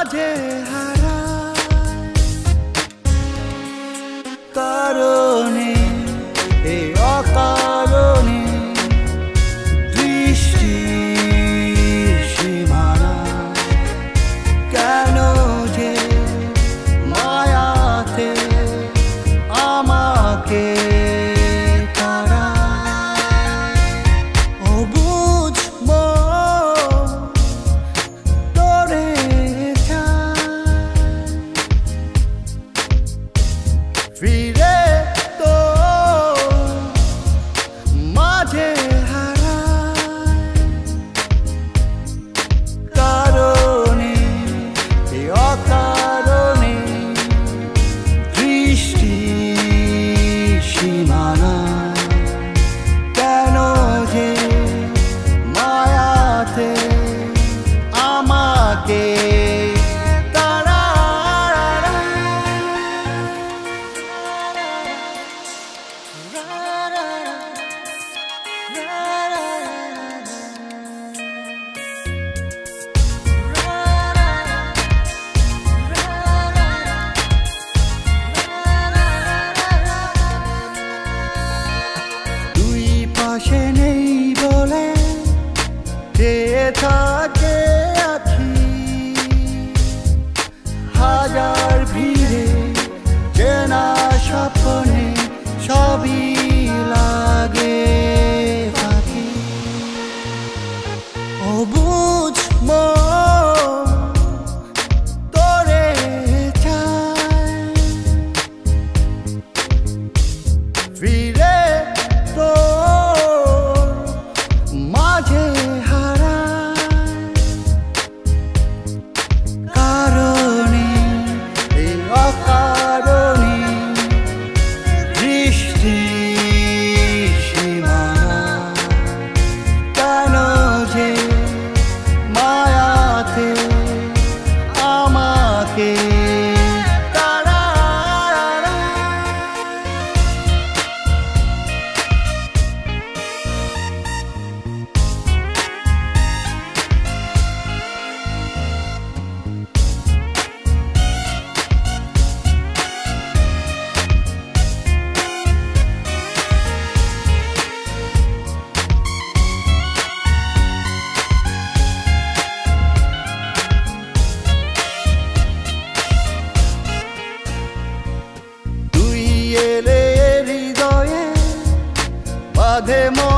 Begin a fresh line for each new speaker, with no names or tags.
Radhe Feel da da তুই এলে হৃদয়ে বাঁধে মন